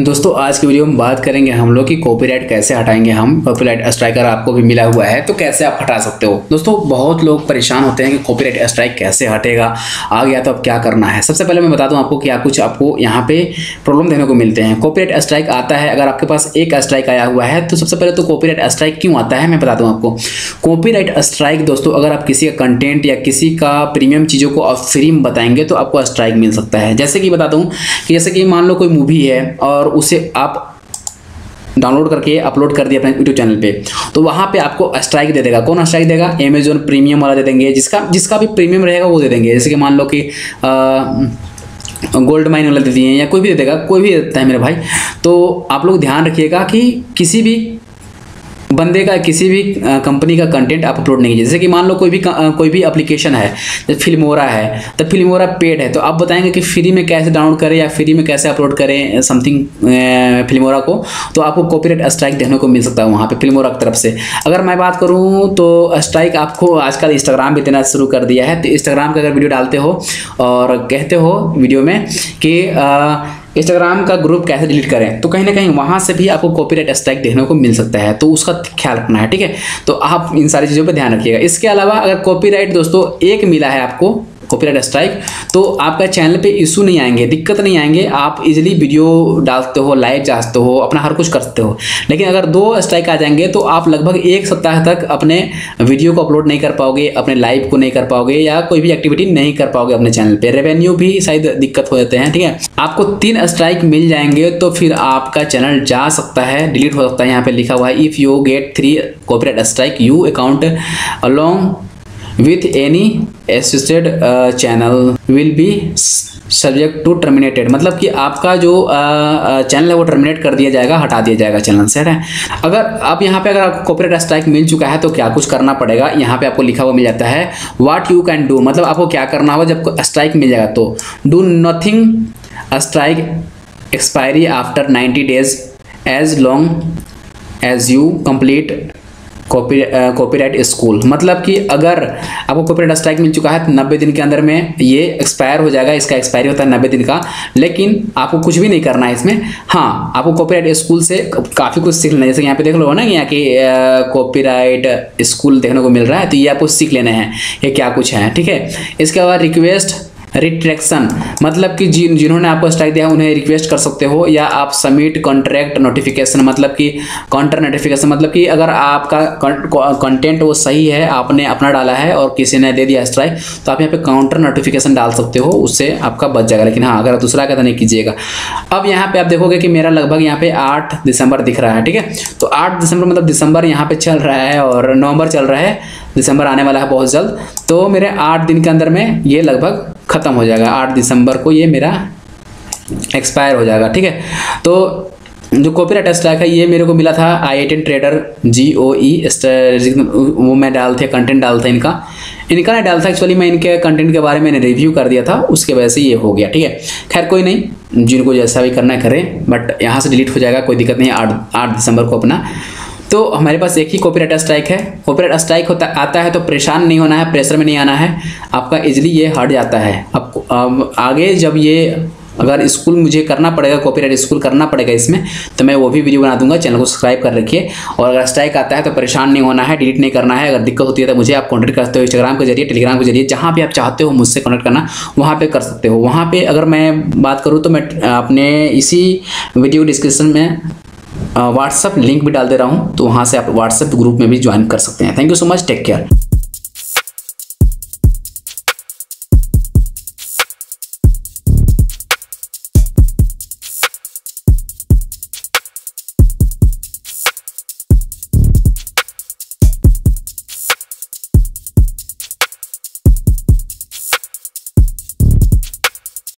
दोस्तों, आज की वीडियो में बात करेंगे हम लोग कि कॉपीराइट कैसे हटाएँगे हम। कॉपीराइट स्ट्राइकर आपको भी मिला हुआ है तो कैसे आप हटा सकते हो? दोस्तों, बहुत लोग परेशान होते हैं कि कॉपीराइट स्ट्राइक कैसे हटेगा, आ गया तो अब क्या करना है? सबसे पहले मैं बता दूँ आपको क्या कुछ आपको यहाँ पे प्रॉब्लम देने को मिलते हैं। कॉपीराइट स्ट्राइक आता है, अगर आपके पास एक स्ट्राइक आया हुआ है तो सबसे पहले तो कॉपीराइट स्ट्राइक क्यों आता है, मैं बता दूँ आपको। कॉपीराइट स्ट्राइक दोस्तों, अगर आप किसी का कंटेंट या किसी का प्रीमियम चीज़ों को आप फ्री में बताएँगे तो आपको स्ट्राइक मिल सकता है। जैसे कि बता दूँ कि जैसे कि मान लो कोई मूवी है, और उसे आप डाउनलोड करके अपलोड कर दिया अपने यूट्यूब चैनल पे। तो वहाँ पे आपको स्ट्राइक दे देगा। कौन स्ट्राइक देगा? अमेजोन प्रीमियम वाला दे देंगे, जिसका जिसका भी प्रीमियम रहेगा वो दे देंगे। जैसे कि मान लो कि गोल्ड माइन वाला दे दिए या कोई भी दे देगा, कोई भी देता है मेरे भाई। तो आप लोग ध्यान रखिएगा कि किसी भी बंदे का किसी भी कंपनी का कंटेंट आप अपलोड नहीं कीजिए। जैसे कि मान लो कोई भी कोई भी एप्लीकेशन है, जैसे फिल्मोरा है तो फिल्मोरा पेड है तो आप बताएँगे कि फ्री में कैसे डाउनलोड करें या फ्री में कैसे अपलोड करें समथिंग फिल्मोरा को तो आपको कॉपीराइट स्ट्राइक देखने को मिल सकता है वहाँ पर फिल्मोरा की तरफ़ से। अगर मैं बात करूँ तो स्ट्राइक आपको आजकल इंस्टाग्राम भी देना शुरू कर दिया है। तो इंस्टाग्राम का अगर वीडियो डालते हो और कहते हो वीडियो में कि इंस्टाग्राम का ग्रुप कैसे डिलीट करें? तो कहीं ना कहीं वहाँ से भी आपको कॉपीराइट स्ट्राइक देखने को मिल सकता है तो उसका ख्याल रखना है, ठीक है? तो आप इन सारी चीज़ों पर ध्यान रखिएगा। इसके अलावा अगर कॉपीराइट दोस्तों एक मिला है आपको कॉपीराइट स्ट्राइक तो आपका चैनल पे इशू नहीं आएँगे, दिक्कत नहीं आएँगे, आप इजीली वीडियो डालते हो लाइव जाते हो, अपना हर कुछ करते हो। लेकिन अगर दो स्ट्राइक आ जाएँगे तो आप लगभग एक सप्ताह तक अपने वीडियो को अपलोड नहीं कर पाओगे, अपने लाइव को नहीं कर पाओगे, या कोई भी एक्टिविटी नहीं कर पाओगे अपने चैनल पर रेवेन्यू भी शायद दिक्कत हो जाते हैं, ठीक है? आपको तीन स्ट्राइक मिल जाएँगे तो फिर आपका चैनल जा सकता है डिलीट हो सकता है, यहाँ पर लिखा हुआ है if you get three copyright strike you account along with any assisted uh, channel will be subject to terminated मतलब कि आपका जो चैनल है वो टर्मिनेट कर दिया जाएगा हटा दिया जाएगा चैनल से है? अगर आप यहाँ पे अगर आपको कॉपीराइट स्ट्राइक मिल चुका है तो क्या कुछ करना पड़ेगा? यहाँ पे आपको लिखा हुआ मिल जाता है व्हाट यू कैन डू मतलब आपको क्या करना होगा जब स्ट्राइक मिल जाएगा तो do nothing strike expiry after ninety days as long as you complete copy copyright school मतलब कि अगर आपको कॉपीराइट स्ट्राइक मिल चुका है तो नब्बे दिन के अंदर में ये एक्सपायर हो जाएगा, इसका एक्सपायरी होता है नब्बे दिन का। लेकिन आपको कुछ भी नहीं करना है इसमें। हाँ आपको कॉपीराइट स्कूल से काफ़ी कुछ सीख लेना है। जैसे यहाँ पे देख लो ना यहाँ की कॉपीराइट स्कूल देखने को मिल रहा है तो ये आपको सीख लेने हैं, ये क्या कुछ है, ठीक है? इसके बाद रिक्वेस्ट रिट्रैक्शन। मतलब कि जिन जिन्होंने आपको स्ट्राइक दिया है उन्हें रिक्वेस्ट कर सकते हो या आप सबमिट कॉन्ट्रैक्ट नोटिफिकेशन मतलब कि काउंटर नोटिफिकेशन मतलब कि अगर आपका कंटेंट वो सही है, आपने अपना डाला है और किसी ने दे दिया स्ट्राइक तो आप यहाँ पे काउंटर नोटिफिकेशन डाल सकते हो, उससे आपका बच जाएगा। लेकिन हाँ अगर दूसरा का तो नहीं कीजिएगा। अब यहाँ पे आप देखोगे कि मेरा लगभग यहाँ पे आठ दिसंबर दिख रहा है, ठीक है? तो आठ दिसंबर मतलब दिसंबर यहाँ पे चल रहा है और नवंबर चल रहा है। दिसंबर आने वाला है बहुत जल्द। तो मेरे आठ दिन के अंदर में ये लगभग ख़त्म हो जाएगा, आठ दिसंबर को ये मेरा एक्सपायर हो जाएगा, ठीक है? तो जो कॉपी कॉपीराइट स्ट्राइक है, ये मेरे को मिला था आई टेन ट्रेडर जी ओ ई वो मैं डाल थे कंटेंट डाल था इनका। इनका नहीं डाल था एक्चुअली मैं इनके कंटेंट के बारे में रिव्यू कर दिया था, उसके वजह से ये हो गया, ठीक है? खैर, कोई नहीं, जिनको जैसा भी करना है करें बट यहाँ से डिलीट हो जाएगा, कोई दिक्कत नहीं, आठ आठ दिसंबर को अपना तो हमारे पास एक ही कॉपीराइट स्ट्राइक है। कॉपीराइट स्ट्राइक होता, आता है तो परेशान नहीं होना है प्रेशर में नहीं आना है। आपका इजीली ये हट जाता है। आपको आगे जब ये अगर स्कूल मुझे करना पड़ेगा कॉपीराइट स्कूल करना पड़ेगा इसमें तो मैं वो भी वीडियो बना दूँगा चैनल को सब्सक्राइब कर रखिए। और अगर स्ट्राइक आता है तो परेशान नहीं होना है डिलीट नहीं करना है। अगर दिक्कत होती है तो मुझे आप कॉन्टेक्ट करते हो इंस्टाग्राम के ज़रिए टेलीग्राम के ज़रिए, जहाँ भी आप चाहते हो मुझसे कॉन्टेक्ट करना, वहाँ पर कर सकते हो। वहाँ पर अगर मैं बात करूँ तो मैं, अपने इसी वीडियो डिस्क्रिप्शन में व्हाट्सअप लिंक भी डाल दे रहा हूँ तो वहाँ से आप व्हाट्सअप ग्रुप में भी ज्वाइन कर सकते हैं। Thank you so much take care